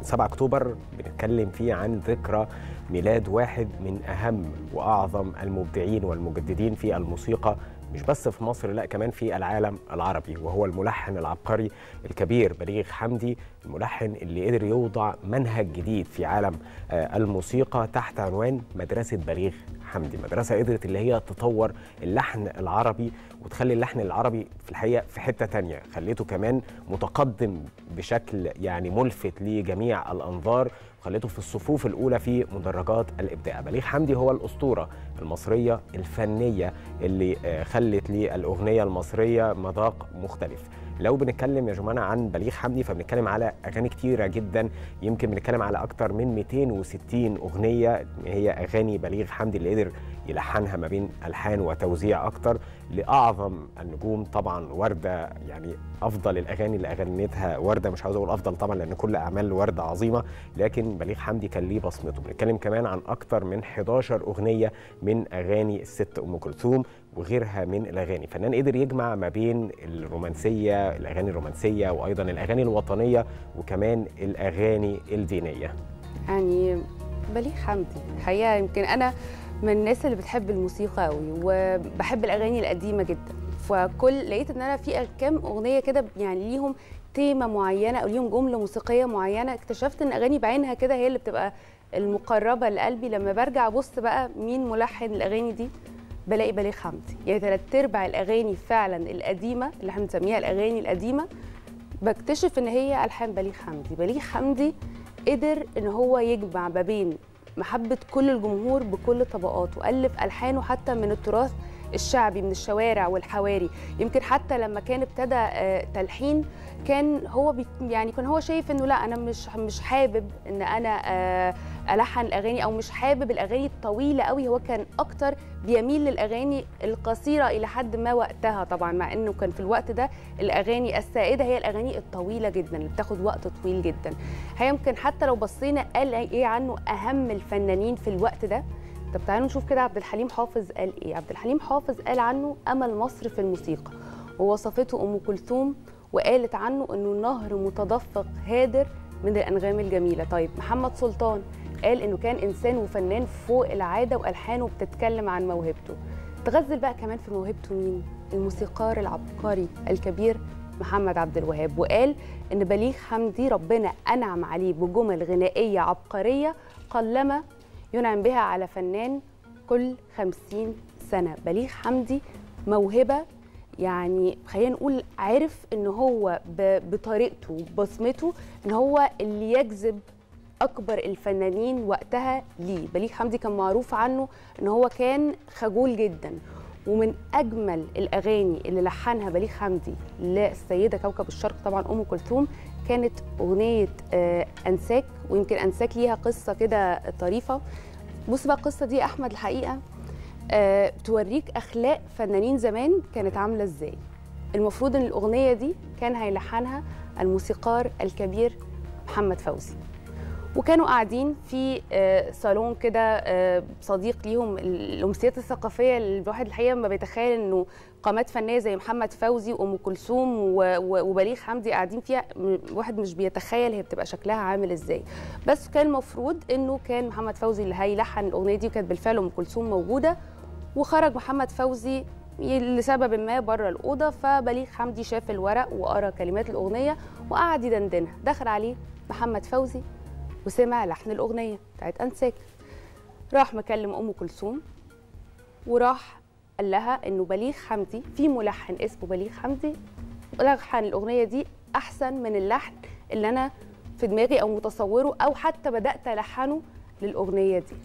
7 أكتوبر بنتكلم فيه عن ذكرى ميلاد واحد من أهم وأعظم المبدعين والمجددين في الموسيقى مش بس في مصر لا كمان في العالم العربي وهو الملحن العبقري الكبير بليغ حمدي الملحن اللي قدر يوضع منهج جديد في عالم الموسيقى تحت عنوان مدرسة بليغ حمدي. مدرسة قدرت اللي هي تطور اللحن العربي وتخلي اللحن العربي في الحقيقة في حتة تانية. خليته كمان متقدم بشكل يعني ملفت لجميع الأنظار وخليته في الصفوف الأولى في مدرجات الإبداع. بليغ حمدي هو الأسطورة المصرية الفنية اللي خلت للأغنية المصرية مذاق مختلف. لو بنتكلم يا جماعة عن بليغ حمدي فبنتكلم على أغاني كتيرة جدا. يمكن بنتكلم على أكتر من 260 أغنية هي أغاني بليغ حمدي اللي قدر يلحنها ما بين ألحان وتوزيع أكتر لأعظم النجوم طبعا. وردة يعني أفضل الأغاني اللي أغنتها وردة مش عاوز أقول أفضل طبعا لأن كل أعمال وردة عظيمة لكن بليغ حمدي كان ليه بصمته. بنتكلم كمان عن أكتر من 11 أغنية من أغاني الست أم كلثوم. وغيرها من الأغاني. فنان قدر يجمع ما بين الرومانسية الأغاني الرومانسية وأيضا الأغاني الوطنية وكمان الأغاني الدينية. يعني بليغ حمدي. الحقيقة يمكن أنا من الناس اللي بتحب الموسيقى قوي وبحب الأغاني القديمة جدا. فكل لقيت إن أنا في كام أغنية كده يعني ليهم تيمة معينة أو ليهم جملة موسيقية معينة اكتشفت إن أغاني بعينها كده هي اللي بتبقى المقربة لقلبي لما برجع أبص بقى مين ملحن الأغاني دي. بلاقي بليغ حمدي يعني ثلاث أرباع الأغاني فعلا القديمة اللي إحنا بنسميها الأغاني القديمة بكتشف إن هي ألحان بليغ حمدي بليغ حمدي قدر إن هو يجمع ما بين محبة كل الجمهور بكل طبقاته ألف ألحانه حتى من التراث الشعبي من الشوارع والحواري. يمكن حتى لما كان ابتدى تلحين كان هو يعني كان هو شايف إنه لا أنا مش مش حابب إن أنا ألحن الأغاني أو مش حابب الأغاني الطويلة قوي هو كان أكتر بيميل للأغاني القصيرة إلى حد ما وقتها طبعا مع إنه كان في الوقت ده الأغاني السائدة هي الأغاني الطويلة جدا اللي بتاخد وقت طويل جدا. هي يمكن حتى لو بصينا قال إيه عنه أهم الفنانين في الوقت ده طب تعالوا نشوف كده عبد الحليم حافظ قال إيه. عبد الحليم حافظ قال عنه أمل مصر في الموسيقى. ووصفته أم كلثوم وقالت عنه إنه نهر متدفق هادر من الأنغام الجميلة. طيب محمد سلطان قال إنه كان إنسان وفنان فوق العادة وألحانه بتتكلم عن موهبته. تغزل بقى كمان في موهبته مين؟ الموسيقار العبقري الكبير محمد عبد الوهاب. وقال إن بليغ حمدي ربنا أنعم عليه بجمل غنائية عبقرية قلما ينعم بها على فنان كل خمسين سنة. بليغ حمدي موهبة يعني خلينا نقول عرف إن هو بطريقته بصمته إن هو اللي يجذب أكبر الفنانين وقتها ليه. بليغ حمدي كان معروف عنه إن هو كان خجول جدا. ومن أجمل الأغاني اللي لحنها بليغ حمدي للسيدة كوكب الشرق طبعا أم كلثوم كانت أغنية أنساك ويمكن أنساك ليها قصة كده طريفة. بص بقى القصة دي أحمد الحقيقة أه توريك أخلاق فنانين زمان كانت عاملة إزاي. المفروض إن الأغنية دي كان هيلحنها الموسيقار الكبير محمد فوزي. وكانوا قاعدين في صالون كده صديق ليهم الأمسيات الثقافية اللي الواحد الحقيقة ما بيتخيل إنه قامات فنية زي محمد فوزي وام كلثوم وبليغ حمدي قاعدين فيها واحد مش بيتخيل هي بتبقى شكلها عامل إزاي. بس كان المفروض إنه كان محمد فوزي اللي هيلحن الأغنية دي وكانت بالفعل أم كلثوم موجودة وخرج محمد فوزي لسبب ما بره الأوضة فبليغ حمدي شاف الورق وقرأ كلمات الأغنية وقعد يدندنها. دخل عليه محمد فوزي وسمع لحن الأغنية بتاعت أنساك. راح مكلم أم كلثوم وراح قال لها إنه بليغ حمدي في ملحن اسمه بليغ حمدي. لحن الأغنية دي أحسن من اللحن اللي أنا في دماغي أو متصوره أو حتى بدأت ألحنه للأغنية دي.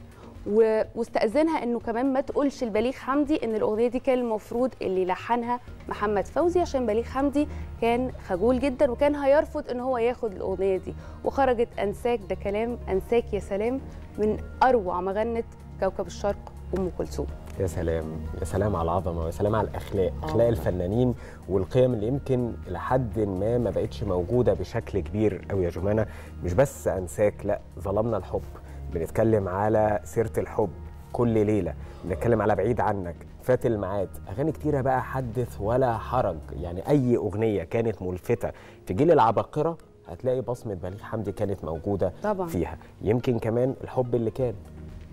واستاذنها إنه كمان ما تقولش لبليغ حمدي إن الأغنية دي كان المفروض اللي لحنها محمد فوزي عشان بليغ حمدي كان خجول جدا وكان هيرفض إن هو ياخد الأغنية دي. وخرجت أنساك ده كلام أنساك يا سلام من أروع مغنه كوكب الشرق أم كلثوم. يا سلام يا سلام على العظمة ويا سلام على الاخلاق أخلاق الفنانين والقيم اللي يمكن لحد ما ما بقتش موجودة بشكل كبير قوي يا جمانة. مش بس أنساك لا ظلمنا الحب. بنتكلم على سيرة الحب كل ليلة بنتكلم على بعيد عنك فات الميعاد. أغاني كتيرة بقى حدث ولا حرج. يعني أي أغنية كانت ملفتة في جيل العباقرة هتلاقي بصمة بليغ حمدي كانت موجودة طبعا. فيها. يمكن كمان الحب اللي كان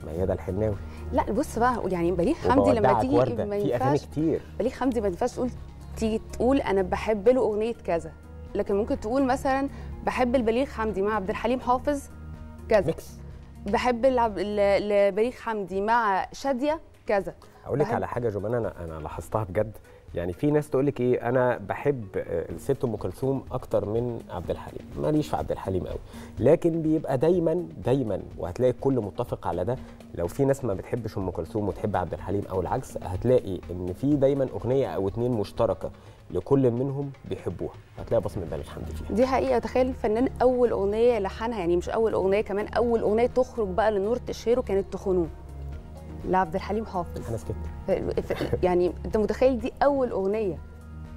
ميادة الحناوي. لا بص بقى يعني بليغ حمدي لما تيجي وردة. ما في أغاني ينفعش كتير. بليغ حمدي ما ينفعش تقول تيجي تقول أنا بحب له أغنية كذا. لكن ممكن تقول مثلا بحب البليغ حمدي مع عبد الحليم حافظ كذا. ميكس. بحب العب- ال- البليغ حمدي مع شادية كذا. أقول لك على حاجة جمان أنا أنا لاحظتها بجد. يعني في ناس تقول لك إيه أنا بحب آه، الست أم كلثوم أكتر من عبد الحليم. ماليش في عبد الحليم قوي لكن بيبقى دايما دايما وهتلاقي الكل متفق على ده. لو في ناس ما بتحبش أم كلثوم وتحب عبد الحليم أو العكس هتلاقي إن في دايما أغنية أو اتنين مشتركة لكل منهم بيحبوها. هتلاقي بصمة بليغ حمدي فيها دي حقيقة. تخيل الفنان أول أغنية لحنها يعني مش أول أغنية كمان أول أغنية تخرج بقى للنور تشهره كانت تخنوه لعبد الحليم حافظ. أنا سكت. يعني أنت متخيل دي أول أغنية؟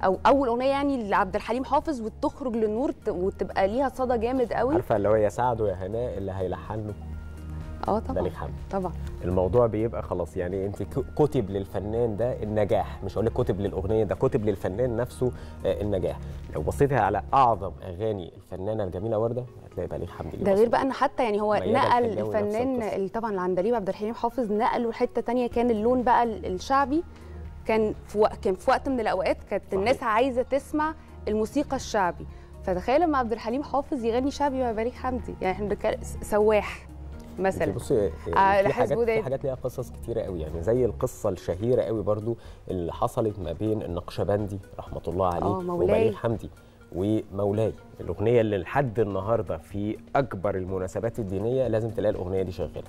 أو أول أغنية يعني لعبد الحليم حافظ وتخرج للنور وتبقى ليها صدى جامد قوي؟ عارفة اللي هو يا سعد ويا هناء اللي هيلحن له؟ آه طبعا. بليغ حمدي طبعا. الموضوع بيبقى خلاص يعني أنت كتب للفنان ده النجاح. مش هقول لك كتب للأغنية ده كتب للفنان نفسه آه، النجاح. لو بصيتي على أعظم أغاني الفنانة الجميلة وردة هتلاقي بليغ حمدي ليه ده غير. بقى إن حتى يعني هو نقل الفنان طبعا العندليب عبد الحليم حافظ نقله لحتة تانية كان اللون بقى ال- الشعبي كان في وقت كان في وقت من الأوقات كانت صحيح. الناس عايزة تسمع الموسيقى الشعبي فتخيل لما عبد الحليم حافظ يغني شعبي مع بليغ حمدي يعني إحنا بنتكلم سواح مثلا بصي آه، في لحزب حاجات. في حاجات ليها قصص كتيرة قوي يعني زي القصة الشهيرة قوي برضو اللي حصلت ما بين النقشبندي رحمة الله عليه آه،. وبليغ حمدي ومولاي. الأغنية اللي لحد النهارده في أكبر المناسبات الدينية لازم تلاقي الأغنية دي شغالة.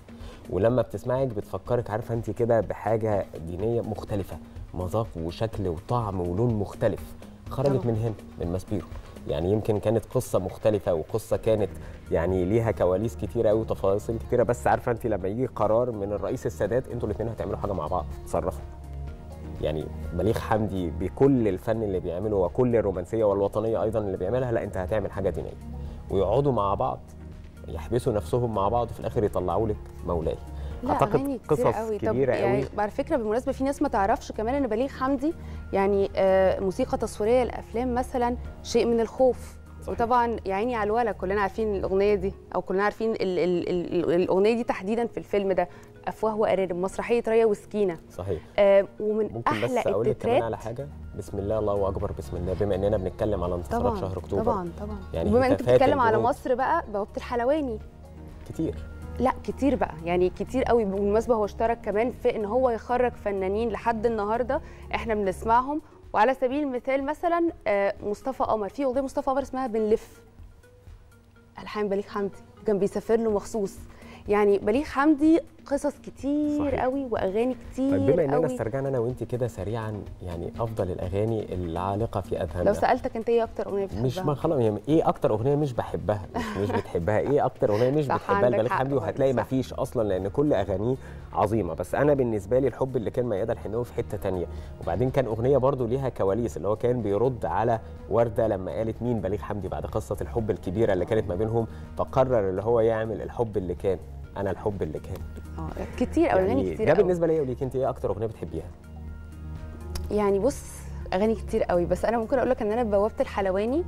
ولما بتسمعك بتفكرك عارفة انت كده بحاجة دينية مختلفة. مذاق وشكل وطعم ولون مختلف. خرجت. من هنا من ماسبيرو. يعني يمكن كانت قصة مختلفة وقصة كانت يعني ليها كواليس كتيره قوي وتفاصيل كتيرة. بس عارفة انت لما يجي قرار من الرئيس السادات أنتوا الاثنين هتعملوا حاجة مع بعض. تصرفوا يعني بليغ حمدي بكل الفن اللي بيعمله وكل الرومانسية والوطنية أيضا اللي بيعملها لا أنت هتعمل حاجة دينية. ويقعدوا مع بعض يحبسوا نفسهم مع بعض وفي الآخر يطلعوا لك مولاي. لا أعتقد قصص قوي. كبيرة طب يعني قوي. على فكرة بالمناسبة في ناس ما تعرفش كمان إن بليغ حمدي يعني آه موسيقى تصويرية الافلام مثلا شيء من الخوف. صحيح. وطبعا يا عيني على الولا كلنا عارفين الأغنية دي أو كلنا عارفين ال ال ال الأغنية دي تحديدا في الفيلم ده. أفواه وقرارب مسرحيه ريا وسكينة. صحيح. آه ومن ممكن بس أحلى أقول لك كمان على حاجة؟ بسم الله الله أكبر بسم الله. بما إننا بنتكلم على انتصارات شهر أكتوبر طبعا طبعا. يعني إنك هتافات بتتكلم على. مصر بقى بوابة الحلواني. كتير. لا كتير بقى. يعني كتير قوي. بالمناسبة هو اشترك كمان في إن هو يخرج فنانين لحد النهارده. إحنا بنسمعهم. وعلى سبيل المثال مثلا آه، مصطفى قمر. في أغنية مصطفى قمر اسمها بنلف. ألحان بليغ حمدي. كان بيسافر له مخصوص. يعني بليغ حمدي قصص كتير صحيح. قوي وأغاني كتير طيب بما إننا استرجعنا أنا وانت كده سريعا يعني أفضل الأغاني العالقة في أذهاننا. لو سألتك أنت إيه أكتر أغنية بتحبها؟ مش ما خلاص يعني إيه أكتر أغنية مش بحبها؟ مش, مش بتحبها. إيه أكتر أغنية مش بتحبها؟ لبليغ حمدي وهتلاقي. ما فيش أصلا لأن كل أغانيه عظيمة. بس أنا بالنسبة لي الحب اللي كان ميادة الحناوي في حتة تانية. وبعدين كان أغنية برضه ليها كواليس اللي هو كان بيرد على وردة لما قالت مين؟ بليغ حمدي بعد قصة الحب الكبيرة اللي كانت ما بينهم فقرر اللي هو يعمل الحب اللي كان. أنا الحب اللي كان آه كتير أغاني يعني كتير ده. بالنسبة ليا وليك أنت إيه أكتر أغنية بتحبيها يعني بص أغاني كتير قوي بس أنا ممكن أقول لك إن أنا بوابة الحلواني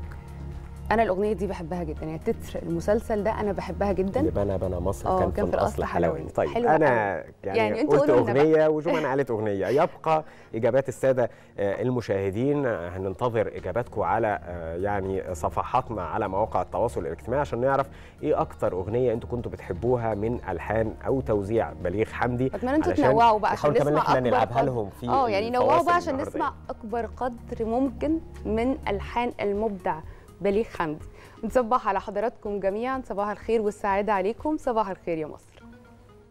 أنا الأغنية دي بحبها جدا يعني تتر المسلسل ده أنا بحبها جدا اللي بنى بنى مصر آه، كان, في الأصل حلواني طيب حلوة أنا. يعني, يعني قلت. أغنية وجمان قالت أغنية يبقى إجابات السادة آه، المشاهدين آه، هننتظر إجاباتكم على يعني صفحاتنا على مواقع التواصل الاجتماعي عشان نعرف إيه أكتر أغنية أنتوا كنتوا بتحبوها من ألحان أو توزيع بليغ حمدي أتمنى أنتوا تنوعوا بقى عشان نسمع إحنا أكبر نلعبها. لهم في آه يعني نوعوا بقى عشان نسمع أكبر قدر ممكن من ألحان المبدع بليغ حمدي نصبح على حضراتكم جميعا. صباح الخير والسعادة عليكم. صباح الخير يا مصر.